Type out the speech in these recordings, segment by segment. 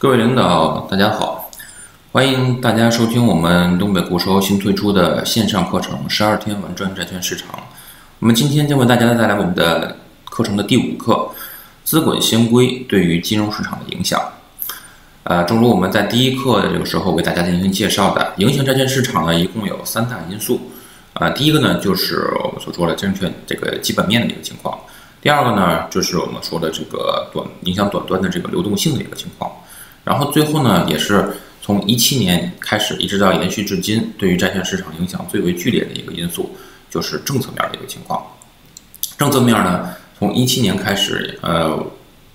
各位领导，大家好，欢迎大家收听我们东北固收新推出的线上课程《十二天玩转债券市场》。我们今天将为大家带来我们的课程的第五课：资管新规对于金融市场的影响。呃，正如我们在第一课的这个时候为大家进行介绍的，影响债券市场呢，一共有三大因素。啊，第一个呢，就是我们所说的证券这个基本面的一个情况；第二个呢，就是我们说的这个短影响短端的这个流动性的一个情况。然后最后呢，也是从一七年开始一直到延续至今，对于债券市场影响最为剧烈的一个因素，就是政策面的一个情况。政策面呢，从一七年开始，呃，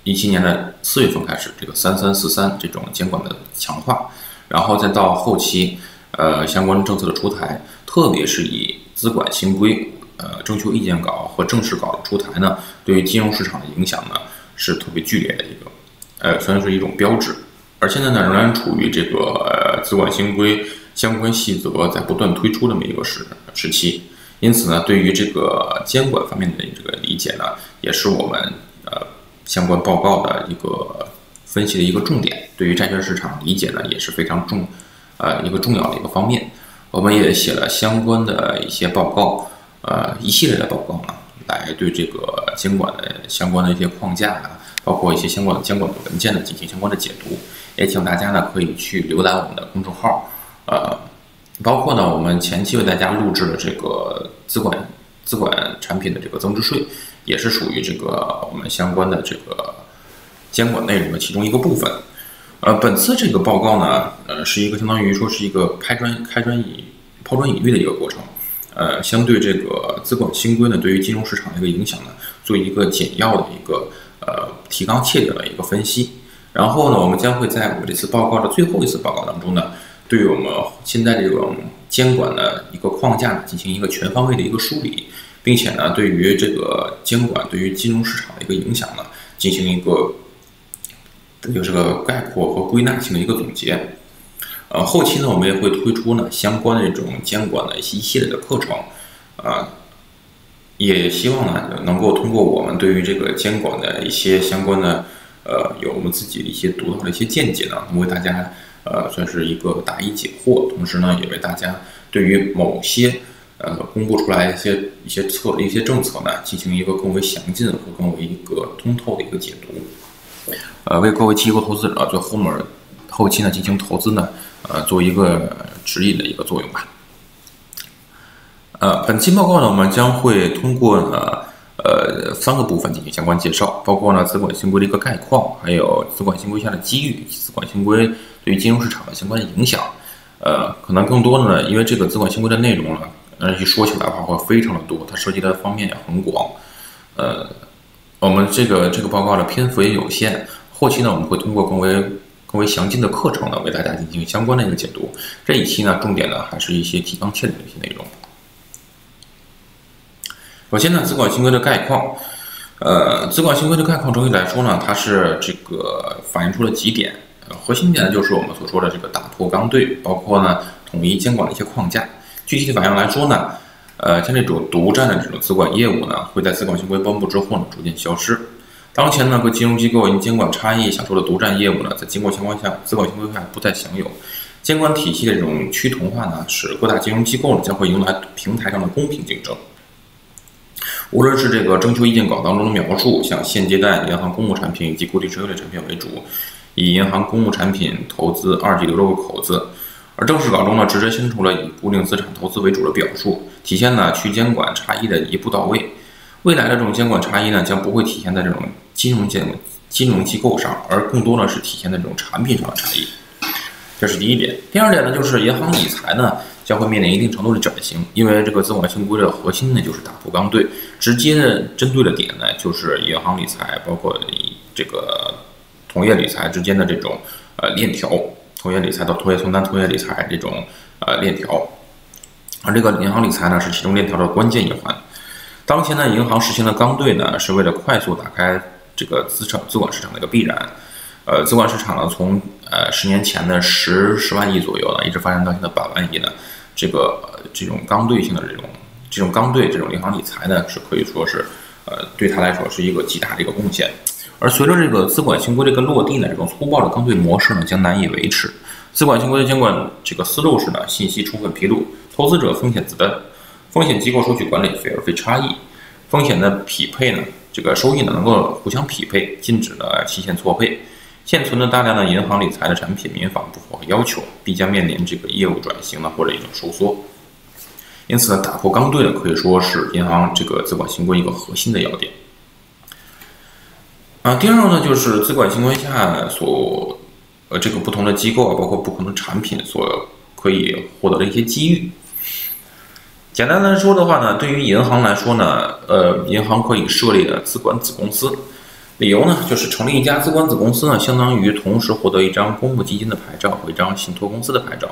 一七年的四月份开始，这个三三四三这种监管的强化，然后再到后期，呃，相关政策的出台，特别是以资管新规、呃，征求意见稿和正式稿的出台呢，对于金融市场的影响呢，是特别剧烈的一个，呃，算是一种标志。而现在呢，仍然处于这个资管新规相关细则在不断推出这么一个时时期，因此呢，对于这个监管方面的这个理解呢，也是我们呃相关报告的一个分析的一个重点。对于债券市场理解呢，也是非常重呃一个重要的一个方面。我们也写了相关的一些报告，呃一系列的报告呢，来对这个监管的相关的一些框架啊，包括一些相关的监管的文件呢，进行相关的解读。也请大家呢可以去浏览我们的公众号，呃，包括呢我们前期为大家录制的这个资管资管产品的这个增值税，也是属于这个我们相关的这个监管内容的其中一个部分。呃，本次这个报告呢，呃，是一个相当于说是一个拍砖开砖引抛砖引玉的一个过程，呃，相对这个资管新规呢对于金融市场的一个影响呢，做一个简要的一个呃提纲挈领的一个分析。然后呢，我们将会在我们这次报告的最后一次报告当中呢，对于我们现在这种监管的一个框架，进行一个全方位的一个梳理，并且呢，对于这个监管对于金融市场的一个影响呢，进行一个有这个概括和归纳性的一个总结。呃，后期呢，我们也会推出呢相关的这种监管的一系列的课程，啊，也希望呢能够通过我们对于这个监管的一些相关的。呃，有我们自己的一些独到的一些见解呢，能为大家呃算是一个答疑解惑，同时呢，也为大家对于某些呃公布出来一些一些策一些政策呢，进行一个更为详尽和更为一个通透的一个解读，呃，为各位机构投资者在后面后期呢进行投资呢，呃，做一个指引的一个作用吧。呃，本期报告呢，我们将会通过呢。呃，三个部分进行相关介绍，包括呢资管新规的一个概况，还有资管新规下的机遇，资管新规对于金融市场的相关影响。呃，可能更多的呢，因为这个资管新规的内容呢，呃，一说起来的话会非常的多，它涉及的方面也很广。呃，我们这个这个报告的篇幅也有限，后期呢我们会通过更为更为详尽的课程呢，为大家进行相关的一个解读。这一期呢，重点呢还是一些提纲挈领的一些内容。首先呢，资管新规的概况，呃，资管新规的概况整体来说呢，它是这个反映出了几点，核心点呢就是我们所说的这个打破刚兑，包括呢统一监管的一些框架。具体的反应来说呢，呃，像这种独占的这种资管业务呢，会在资管新规颁布之后呢逐渐消失。当前呢，各金融机构因监管差异享受的独占业务呢，在经过情况下，资管新规下不再享有。监管体系的这种趋同化呢，使各大金融机构呢将会迎来平台上的公平竞争。无论是这个征求意见稿当中的描述，像现阶段银行公募产品以及固定收益类产品为主，以银行公募产品投资二级流入口子，而正式稿中呢，直接清楚了以固定资产投资为主的表述，体现了去监管差异的一步到位。未来的这种监管差异呢，将不会体现在这种金融监金融机构上，而更多呢是体现在这种产品上的差异。这是第一点。第二点呢，就是银行理财呢。将会面临一定程度的转型，因为这个资管新规的核心呢就是打破刚兑，直接的针对的点呢就是银行理财，包括这个同业理财之间的这种呃链条，同业理财到同业存单、同业理财这种呃链条，而这个银行理财呢是其中链条的关键一环。当前呢，银行实行的刚兑呢是为了快速打开这个资产资管市场的一个必然。呃，资管市场呢从呃十年前的十十万亿左右呢，一直发展到现在百万亿呢。这个这种刚兑性的这种这种刚兑这种银行理财呢，是可以说是，呃，对他来说是一个极大的一个贡献。而随着这个资管新规这个落地呢，这种粗暴的刚兑模式呢将难以维持。资管新规的监管这个思路是呢，信息充分披露，投资者风险自担，风险机构收取管理费而非差异，风险的匹配呢，这个收益呢能够互相匹配，禁止呢期限错配。现存的大量的银行理财的产品，民法不符合要求，必将面临这个业务转型呢或者一种收缩。因此呢，打破刚兑呢，可以说是银行这个资管新规一个核心的要点。啊，第二呢，就是资管新规下所呃这个不同的机构啊，包括不同的产品所可以获得的一些机遇。简单来说的话呢，对于银行来说呢，呃，银行可以设立的资管子公司，理由呢就是成立一家资管子公司呢，相当于同时获得一张公募基金的牌照和一张信托公司的牌照。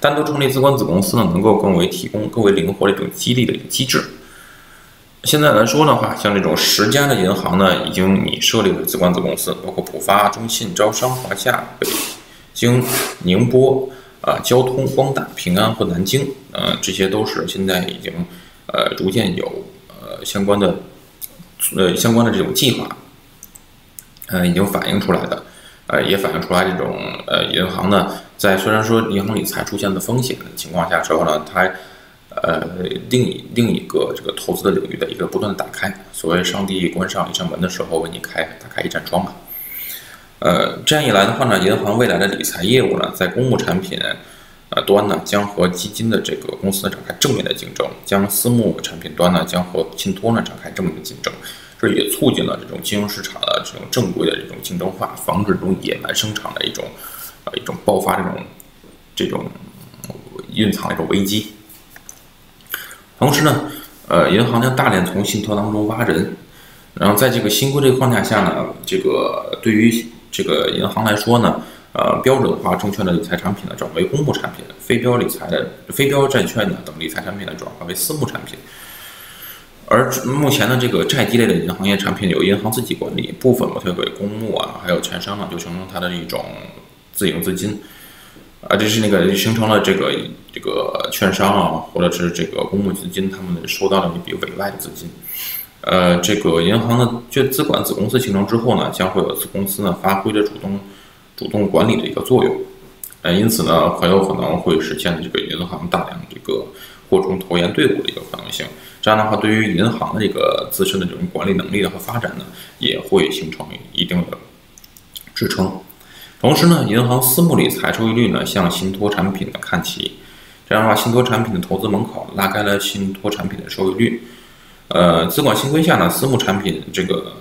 单独成立资管子公司呢，能够更为提供更为灵活的一种激励的一个机制。现在来说的话，像这种十家的银行呢，已经拟设立了资管子公司，包括浦发、中信、招商、华夏、北京、宁波、啊交通、光大、平安和南京，呃，这些都是现在已经呃逐渐有呃相关的呃相关的这种计划，呃已经反映出来的，呃也反映出来这种呃银行呢，在虽然说银行理财出现的风险的情况下之后呢，它呃，另一另一个这个投资的领域的一个不断的打开，所谓上帝关上一扇门的时候，为你开打开一扇窗嘛。呃，这样一来的话呢，银行未来的理财业务呢，在公募产品呃端呢，将和基金的这个公司展开正面的竞争；将私募产品端呢，将和信托呢展开正面的竞争。这也促进了这种金融市场的这种正规的这种竞争化，防止这种野蛮生长的一种呃一种爆发这种这种蕴藏一种危机。同时呢，呃，银行将大量从信托当中挖人，然后在这个新规这个框架下呢，这个对于这个银行来说呢，呃，标准化证券的理财产品呢转为公募产品，非标理财的非标债券呢等理财产品呢转化为私募产品。而目前呢，这个债基类的银行业产品由银行自己管理，部分推给公募啊，还有券商呢，就形成它的一种自营资金。啊，这是那个形成了这个这个券商啊，或者是这个公募资金，他们收到了一笔委外的资金。呃，这个银行的这资管子公司形成之后呢，将会有子公司呢发挥着主动主动管理的一个作用。呃，因此呢，很有可能会实现这个银行大量这个扩充投研队伍的一个可能性。这样的话，对于银行的这个自身的这种管理能力和发展呢，也会形成一定的支撑。同时呢，银行私募理财收益率呢向信托产品的看齐，这样的话，信托产品的投资门槛拉开了信托产品的收益率。呃，资管新规下呢，私募产品这个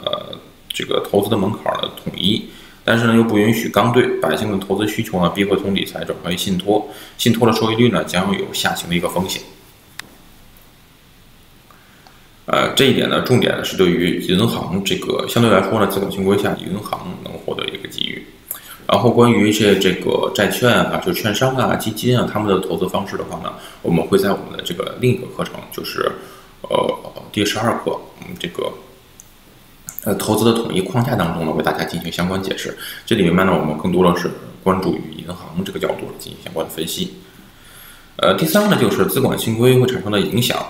这个投资的门槛呢统一，但是呢又不允许刚兑，百姓的投资需求呢必会从理财转为信托，信托的收益率呢将有下行的一个风险。呃，这一点呢，重点呢是对于银行这个相对来说呢，资管新规下银行能获得一个机遇。然后关于这这个债券啊，就券商啊、基金啊，他们的投资方式的话呢，我们会在我们的这个另一个课程，就是呃第十二课，嗯，这个呃投资的统一框架当中呢，为大家进行相关解释。这里面呢，我们更多的是关注于银行这个角度进行相关的分析。呃，第三个呢，就是资管新规会产生的影响。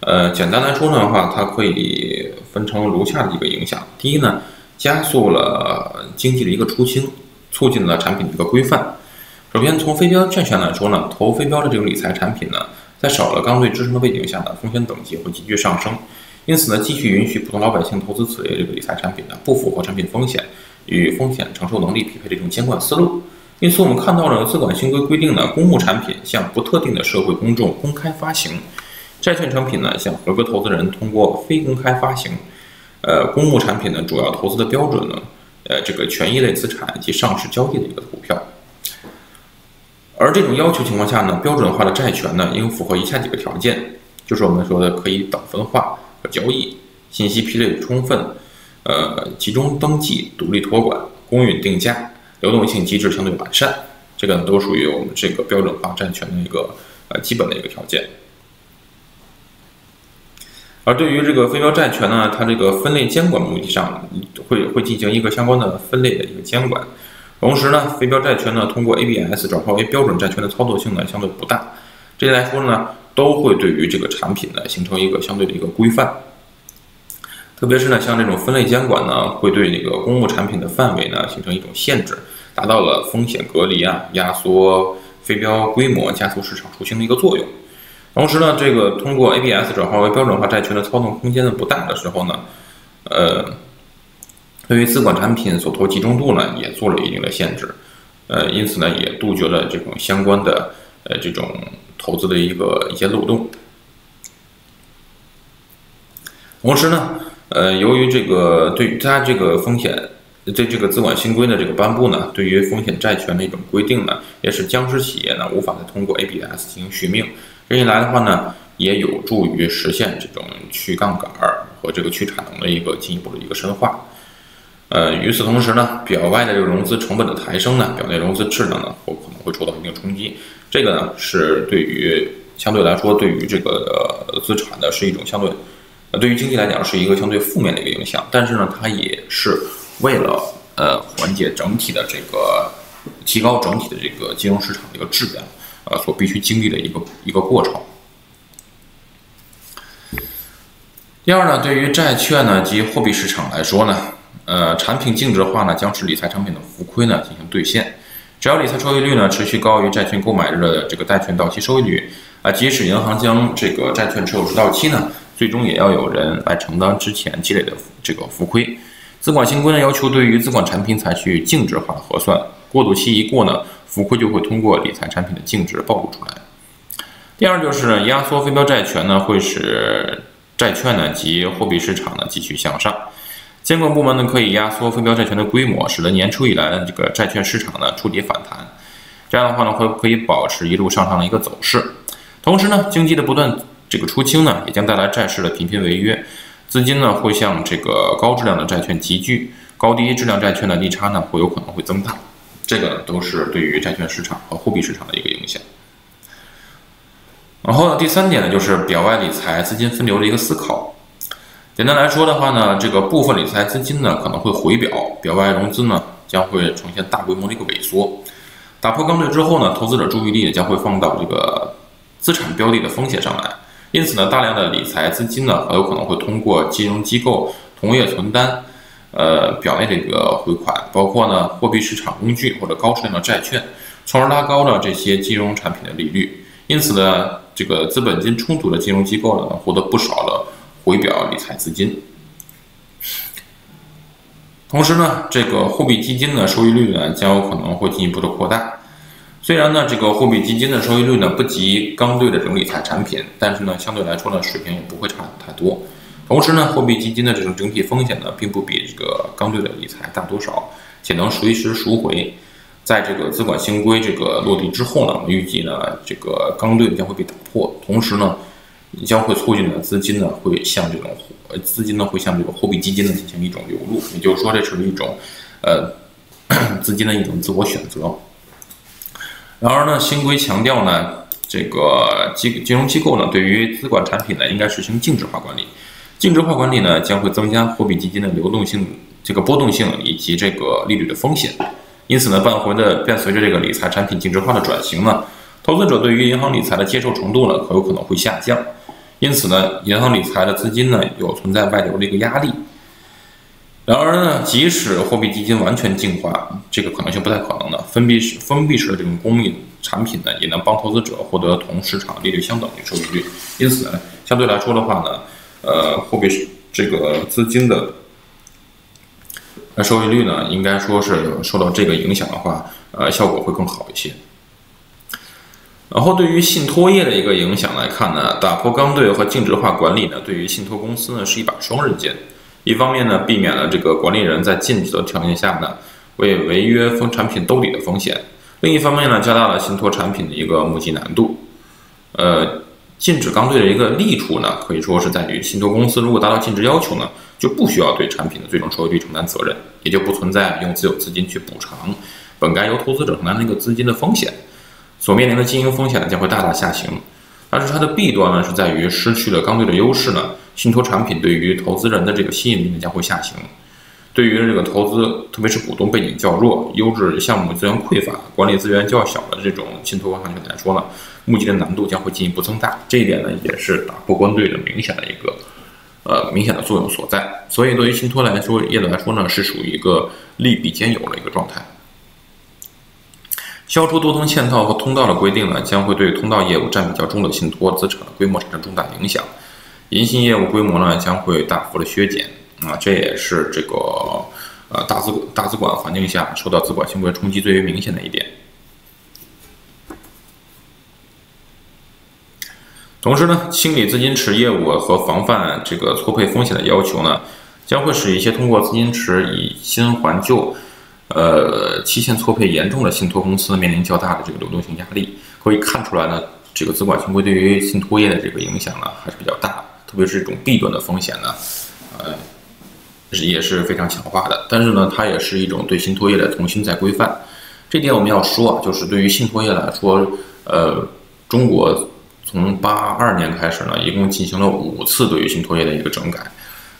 呃，简单来说的话，它可以分成如下的一个影响。第一呢，加速了经济的一个出清。促进了产品的一个规范。首先，从非标债券来说呢，投非标的这种理财产品呢，在少了刚兑支撑的背景下呢，风险等级会急剧上升。因此呢，继续允许普通老百姓投资此类这个理财产品呢，不符合产品风险与风险承受能力匹配的这种监管思路。因此，我们看到了资管新规规定呢，公募产品向不特定的社会公众公开发行，债券产品呢向合格投资人通过非公开发行。呃，公募产品呢，主要投资的标准呢。呃，这个权益类资产及上市交易的一个股票，而这种要求情况下呢，标准化的债权呢，应符合以下几个条件，就是我们说的可以等分化和交易，信息披露充分，呃，集中登记、独立托管、公允定价、流动性机制相对完善，这个呢都属于我们这个标准化债权的一个呃基本的一个条件。而对于这个非标债权呢，它这个分类监管目的上会会进行一个相关的分类的一个监管。同时呢，非标债权呢通过 ABS 转化为标准债权的操作性呢相对不大。这些来说呢，都会对于这个产品呢形成一个相对的一个规范。特别是呢，像这种分类监管呢，会对这个公募产品的范围呢形成一种限制，达到了风险隔离啊、压缩非标规模、加速市场出清的一个作用。同时呢，这个通过 ABS 转化为标准化债权的操纵空间呢不大的时候呢，呃，对于资管产品所投集中度呢也做了一定的限制，呃，因此呢也杜绝了这种相关的呃这种投资的一个一些漏洞。同时呢。呃，由于这个对它这个风险，对这个资管新规的这个颁布呢，对于风险债权的一种规定呢，也是僵尸企业呢无法再通过 ABS 进行续命。这一来的话呢，也有助于实现这种去杠杆和这个去产能的一个进一步的一个深化。呃，与此同时呢，表外的这个融资成本的抬升呢，表内融资质量呢，我可能会受到一定冲击。这个呢，是对于相对来说，对于这个资产的是一种相对。呃，对于经济来讲是一个相对负面的一个影响，但是呢，它也是为了呃缓解整体的这个提高整体的这个金融市场的一个质量，呃，所必须经历的一个一个过程。第二呢，对于债券呢及货币市场来说呢，呃，产品净值化呢将使理财产品的浮亏呢进行兑现。只要理财收益率呢持续高于债券购买日的这个债券到期收益率，啊，即使银行将这个债券持有至到期呢。最终也要有人来承担之前积累的这个浮亏。资管新规呢要求对于资管产品采取净值化核算，过渡期一过呢，浮亏就会通过理财产品的净值暴露出来。第二就是压缩非标债权呢，会使债券呢及货币市场呢继续向上。监管部门呢可以压缩非标债权的规模，使得年初以来的这个债券市场呢触底反弹。这样的话呢会可以保持一路上涨的一个走势。同时呢，经济的不断。这个出清呢，也将带来债市的频频违约，资金呢会向这个高质量的债券集聚，高低质量债券的利差呢会有可能会增大，这个都是对于债券市场和货币市场的一个影响。然后呢，第三点呢就是表外理财资金分流的一个思考。简单来说的话呢，这个部分理财资金呢可能会回表，表外融资呢将会呈现大规模的一个萎缩。打破刚兑之后呢，投资者注意力将会放到这个资产标的的风险上来。因此呢，大量的理财资金呢，很有可能会通过金融机构同业存单，呃，表内的一个回款，包括呢货币市场工具或者高质量的债券，从而拉高了这些金融产品的利率。因此呢，这个资本金充足的金融机构呢，能获得不少的回表理财资金。同时呢，这个货币基金的收益率呢，将有可能会进一步的扩大。虽然呢，这个货币基金的收益率呢不及刚兑的这种理财产品，但是呢，相对来说呢，水平也不会差太多。同时呢，货币基金的这种整体风险呢，并不比这个刚兑的理财大多少，且能随时赎回。在这个资管新规这个落地之后呢，我们预计呢，这个刚兑将会被打破，同时呢，将会促进呢资金呢会向这种呃资金呢会向这个货币基金呢进行一种流入，也就是说，这是一种呃 资金的一种自我选择。然而呢，新规强调呢，这个金金融机构呢，对于资管产品呢，应该实行净值化管理。净值化管理呢，将会增加货币基金的流动性、这个波动性以及这个利率的风险。因此呢，伴随的伴随着这个理财产品净值化的转型呢，投资者对于银行理财的接受程度呢，可有可能会下降。因此呢，银行理财的资金呢，有存在外流的一个压力。然而呢，即使货币基金完全净化，这个可能性不太可能的。封闭式、封闭式的这种公益产品呢，也能帮投资者获得同市场利率相等的收益率。因此呢，相对来说的话呢，呃，货币这个资金的收益率呢，应该说是受到这个影响的话，呃，效果会更好一些。然后对于信托业的一个影响来看呢，打破刚兑和净值化管理呢，对于信托公司呢是一把双刃剑。一方面呢，避免了这个管理人在禁止的条件下呢，为违约风产品兜底的风险；另一方面呢，加大了信托产品的一个募集难度。呃，禁止刚兑的一个利处呢，可以说是在于信托公司如果达到禁止要求呢，就不需要对产品的最终收益率承担责任，也就不存在用自有资金去补偿本该由投资者承担那个资金的风险，所面临的经营风险呢将会大大下行。但是它的弊端呢，是在于失去了刚兑的优势呢。信托产品对于投资人的这个吸引力呢将会下行，对于这个投资，特别是股东背景较弱、优质项目资源匮乏、管理资源较小的这种信托行业来说呢，募集的难度将会进一步增大。这一点呢，也是打破关兑的明显的一个呃明显的作用所在。所以对于信托来说业来说呢，是属于一个利弊兼有的一个状态。消除多层嵌套和通道的规定呢，将会对通道业务占比较重的信托资产的规模产生重大影响，银信业务规模呢将会大幅的削减啊，这也是这个呃大资大资管环境下受到资管新规冲击最为明显的一点。同时呢，清理资金池业务和防范这个错配风险的要求呢，将会使一些通过资金池以新还旧。呃，期限错配严重的信托公司面临较大的这个流动性压力，可以看出来呢，这个资管新规对于信托业的这个影响呢还是比较大，特别是这种弊端的风险呢，呃，是也是非常强化的。但是呢，它也是一种对信托业的重新再规范。这点我们要说啊，就是对于信托业来说，呃，中国从八二年开始呢，一共进行了五次对于信托业的一个整改。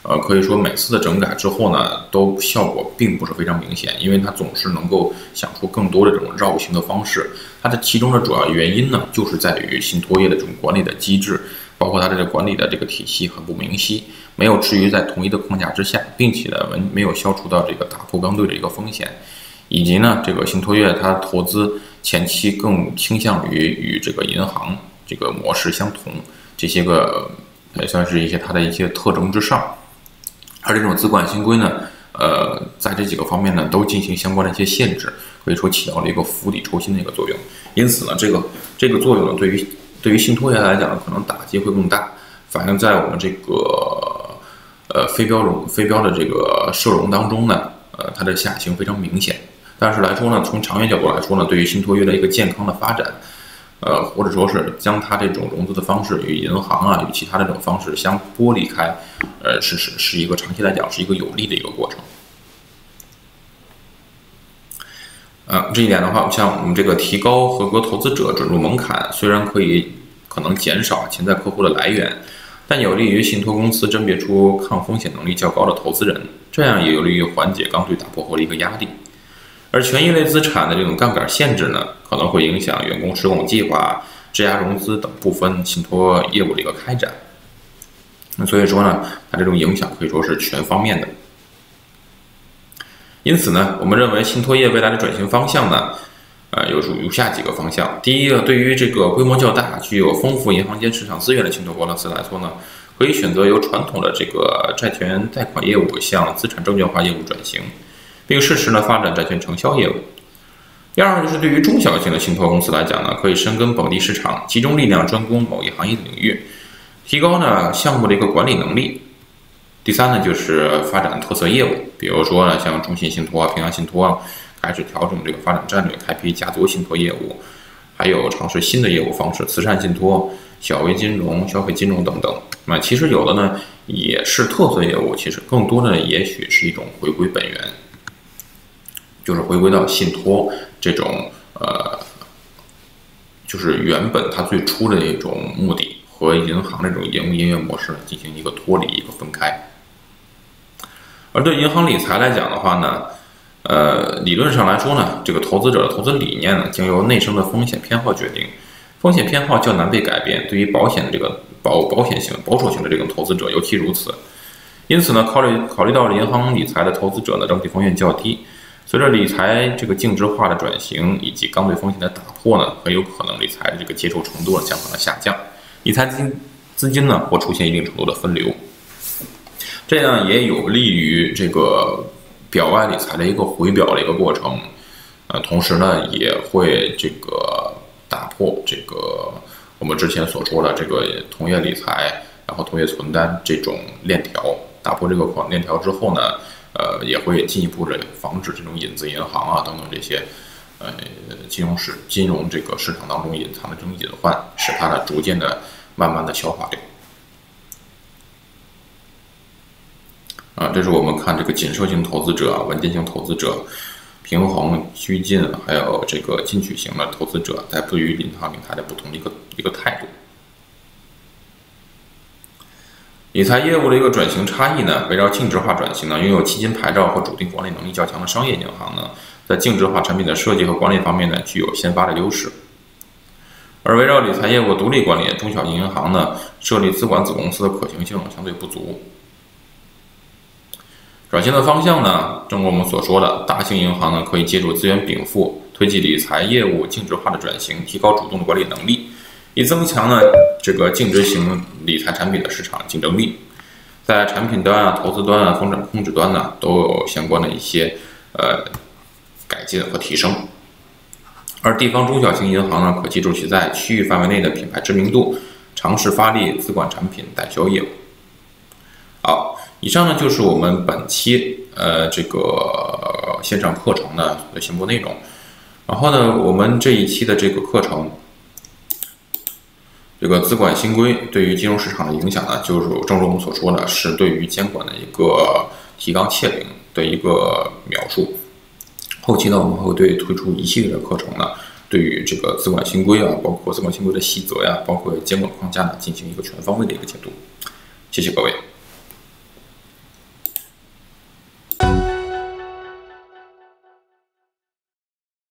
呃，可以说每次的整改之后呢，都效果并不是非常明显，因为它总是能够想出更多的这种绕行的方式。它的其中的主要原因呢，就是在于信托业的这种管理的机制，包括它这个管理的这个体系很不明晰，没有置于在统一的框架之下，并且呢，没没有消除到这个打破刚兑的一个风险，以及呢，这个信托业它投资前期更倾向于与这个银行这个模式相同，这些个也算是一些它的一些特征之上。而这种资管新规呢，呃，在这几个方面呢，都进行相关的一些限制，可以说起到了一个釜底抽薪的一个作用。因此呢，这个这个作用呢，对于对于信托业来讲，可能打击会更大。反映在我们这个呃非标融非标的这个社融当中呢，呃，它的下行非常明显。但是来说呢，从长远角度来说呢，对于信托业的一个健康的发展。呃，或者说是将它这种融资的方式与银行啊，与其他这种方式相剥离开，呃，是是是一个长期来讲是一个有利的一个过程。呃，这一点的话，像我们这个提高合格投资者准入门槛，虽然可以可能减少潜在客户的来源，但有利于信托公司甄别出抗风险能力较高的投资人，这样也有利于缓解刚兑打破后的一个压力。而权益类资产的这种杠杆限制呢，可能会影响员工持股计划、质押融资等部分信托业务的一个开展。那所以说呢，它这种影响可以说是全方面的。因此呢，我们认为信托业未来的转型方向呢，呃，有如下几个方向。第一个，对于这个规模较大、具有丰富银行间市场资源的信托公司来说呢，可以选择由传统的这个债权贷款业务向资产证券化业务转型。并适时呢发展债券承销业务。第二呢就是对于中小型的信托公司来讲呢，可以深耕本地市场，集中力量专攻某一行业的领域，提高呢项目的一个管理能力。第三呢就是发展特色业务，比如说呢像中信信托啊、平安信托啊开始调整这个发展战略，开辟家族信托业务，还有尝试新的业务方式，慈善信托、小微金融、消费金融等等。那其实有的呢也是特色业务，其实更多的也许是一种回归本源。就是回归到信托这种呃，就是原本它最初的一种目的和银行那种营营业模式进行一个脱离一个分开。而对银行理财来讲的话呢，呃，理论上来说呢，这个投资者的投资理念呢，将由内生的风险偏好决定，风险偏好较难被改变。对于保险的这个保保险型保守型的这种投资者尤其如此。因此呢，考虑考虑到银行理财的投资者呢，整体风险较低。随着理财这个净值化的转型以及刚兑风险的打破呢，很有可能理财的这个接受程度呢将可能下降，理财资金资金呢或出现一定程度的分流，这样也有利于这个表外理财的一个回表的一个过程，呃，同时呢也会这个打破这个我们之前所说的这个同业理财，然后同业存单这种链条，打破这个框链条之后呢。呃，也会进一步的防止这种影子银行啊等等这些，呃，金融市金融这个市场当中隐藏的这种隐患，使它呢逐渐的、慢慢的消化掉。啊，这是我们看这个谨慎型投资者、稳健型投资者、平衡趋近，还有这个进取型的投资者，在对于银行理财的不同的一个一个态度。理财业务的一个转型差异呢，围绕净值化转型呢，拥有基金牌照和主定管理能力较强的商业银行呢，在净值化产品的设计和管理方面呢，具有先发的优势。而围绕理财业务独立管理，中小型银行呢设立资管子公司的可行性相对不足。转型的方向呢，正如我们所说的，大型银行呢可以借助资源禀赋，推进理财业务净值化的转型，提高主动的管理能力，以增强呢这个净值型理财产品的市场竞争力。在产品端啊、投资端啊、风险控制端呢，都有相关的一些呃改进和提升。而地方中小型银行呢，可借助其在区域范围内的品牌知名度，尝试发力资管产品代销业务。好，以上呢就是我们本期呃这个线上课程的全部内容。然后呢，我们这一期的这个课程。这个资管新规对于金融市场的影响呢，就是正如我们所说呢，是对于监管的一个提纲挈领的一个描述。后期呢，我们会对推出一系列的课程呢，对于这个资管新规啊，包括资管新规的细则呀，包括监管框架呢，进行一个全方位的一个解读。谢谢各位。